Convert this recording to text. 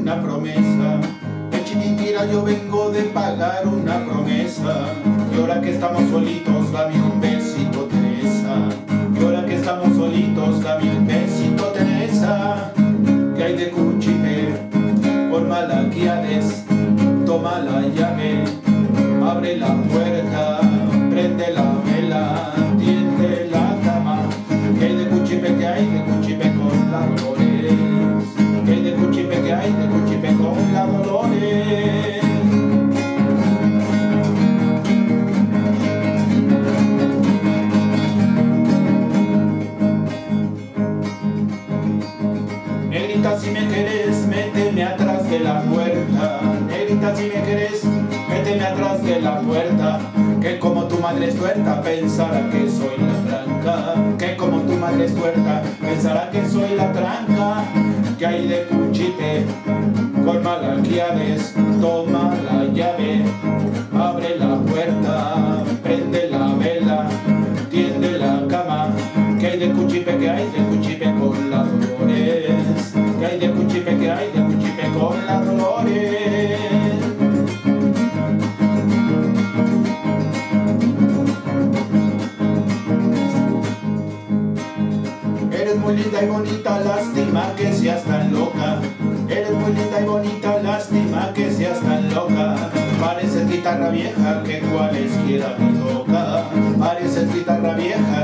una promesa. De Chiquinquirá yo vengo de pagar una promesa. Y ahora que estamos solitos, dame un besito, Teresa. Y ahora que estamos solitos, dame un besito, Teresa. Que hay de Cuchipe, por Malaquiades, toma la llave, abre la puerta, prende la vela, tiende la cama. Que hay de Cuchipe, que hay de Cuchipe con la Dolores. Negrita si me querés, méteme atrás de la puerta. Negrita si me querés, méteme atrás de la puerta. Que como tu madre es tuerta, pensará que soy la tranca. Que como tu madre es tuerta, pensará que soy la tranca. Que hay de cuchite, con malaquiades, toma la de cuchipe, que hay de cuchipe con la dolores. Eres muy linda y bonita, lástima que seas tan loca. Eres muy linda y bonita, lástima que seas tan loca. Pareces guitarra vieja que cualesquiera te toca. Pareces guitarra vieja